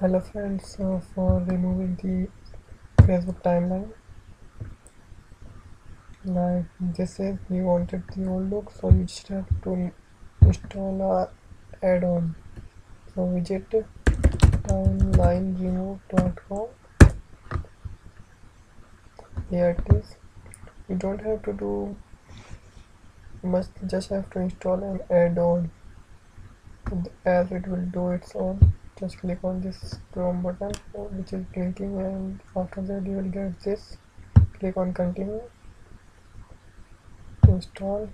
hello friends. So for removing the facebook timeline like this is we wanted the old look so you just have to install a add-on. So widget timeline remove.com here it is. You don't have to do must just have to install an add-on. As it will do its own just click on this chrome button which is blinking and after that you will get this. Click on continue. Install.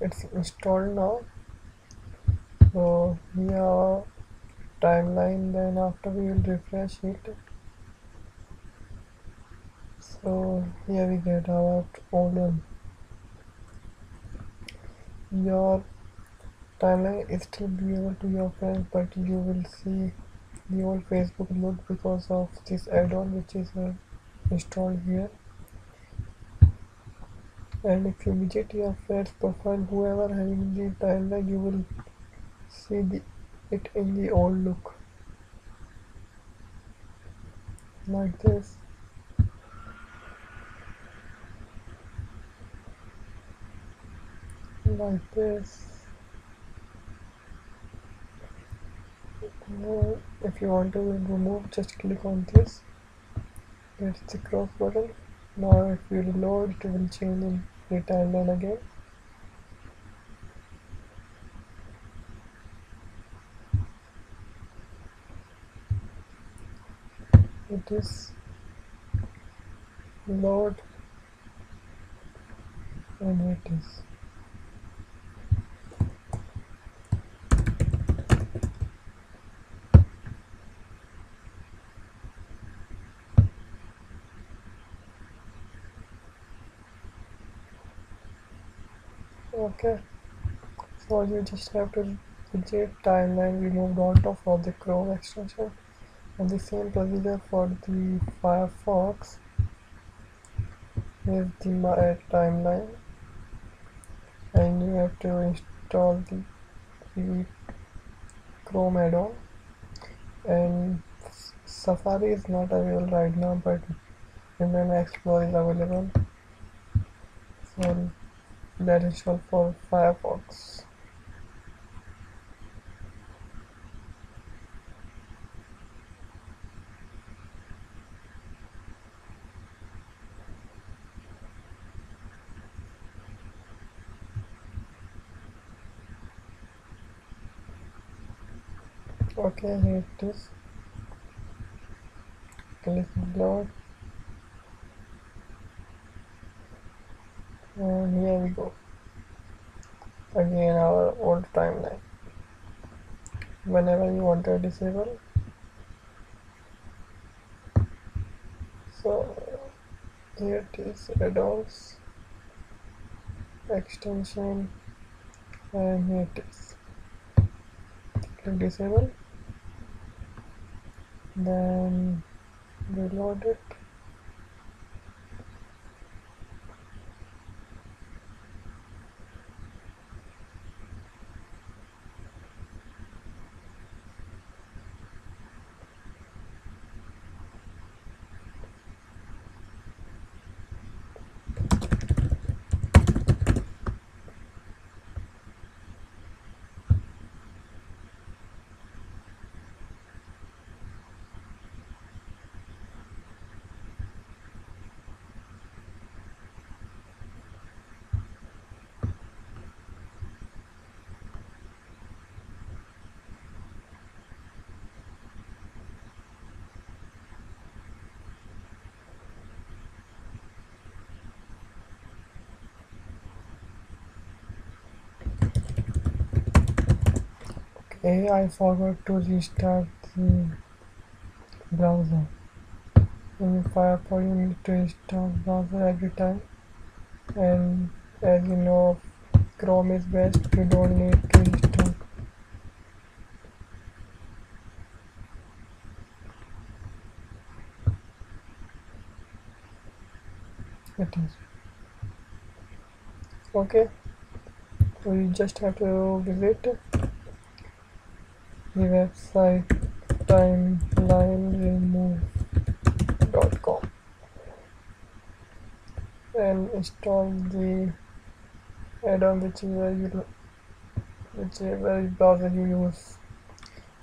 It's installed now. So here timeline then after we will refresh it. So here we get our one your timeline is still viewable to your friends but you will see the old facebook look because of this add-on which is uh, installed here. And if you visit your friend's profile whoever having the timeline you will see the it in the old look. Like this. Like this if you want to remove just click on this. It's the cross button. Now if you reload it will change in the timeline again. It is load and it is okay. So you just have to widget timeline. Removed out of for the chrome extension and the same procedure for the firefox with the my timeline. And you have to install the, the chrome add-on. And safari is not available right now but internet explorer is available. So that is all for Firefox. Okay, here it is. Click load. And here we go. Again our old timeline. Whenever you want to disable. So here it is add-ons extension and here it is. Click disable. Then reload it okay I forgot to restart the browser. In Firefox you need to install browser every time. And as you know Chrome is best. You don't need to install it is. Okay. So you just have to visit website timelineremove.com and install the add-on whichever you whichever browser you use.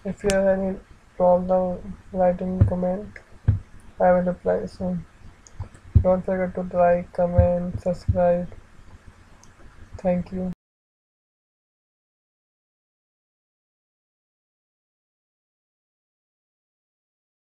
If you have any problem writing comment, I will reply soon. Don't forget to like, comment, subscribe. Thank you.